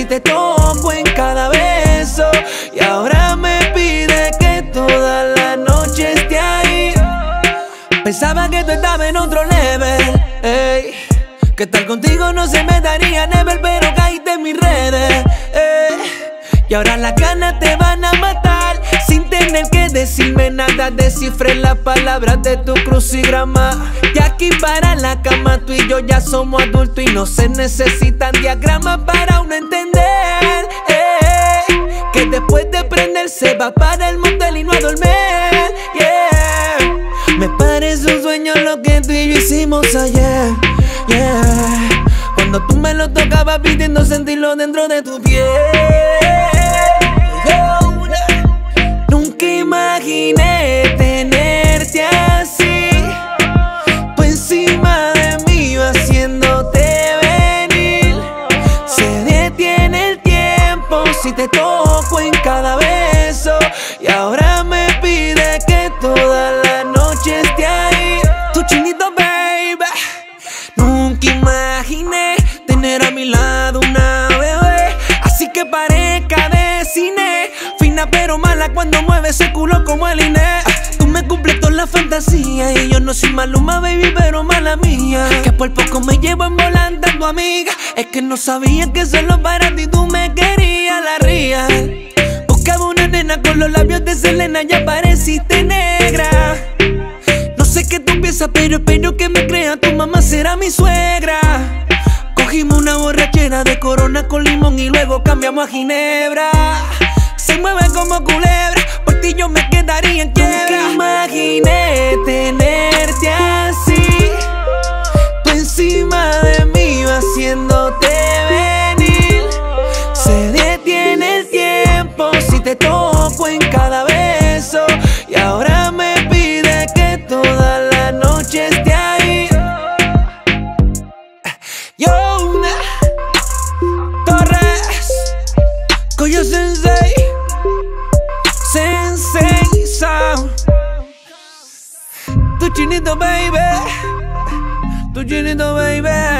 si te toco en cada beso. Y ahora me pide que toda la noche esté ahí. Pensaba que tú estabas en otro level. Ey. Que tal contigo no se me daría never, pero caíste en mis redes. ey. Y ahora las ganas te van a matar sin tener que decirme nada. Descifré las palabras de tu crucigrama. Y aquí para la cama tú y yo ya somos adultos y no se necesitan diagramas para uno entender. ey, que después de prender se va para el motel y no a dormir. Yeah. Me parece un sueño lo que tú y yo hicimos ayer. Yeah. Cuando tú me lo tocabas pidiendo sentirlo dentro de tu piel. Imaginé tenerte así. Tú encima de mí haciéndote venir. Se detiene el tiempo si te toco en cada beso. Y ahora me pide que toda la noche esté pero mala cuando mueve ese culo como el Inés. Tú me cumples toda la fantasía. Y yo no soy maluma, baby, pero mala mía. Que por poco me volante a tu amiga. Es que no sabía que solo para ti tú me querías la real. Buscaba una nena con los labios de Selena y apareciste negra. No sé qué tú piensas, pero espero que me crea. Tu mamá será mi suegra. Cogimos una borrachera de corona con limón y luego cambiamos a ginebra. Se mueve como culebra, por ti yo me quedaría en quiebra. Nunca imaginé tenerte así. Tú encima de mí haciéndote venir. Se detiene el tiempo si te toco en cada beso. Tu chinito, baby. Tu chinito, baby.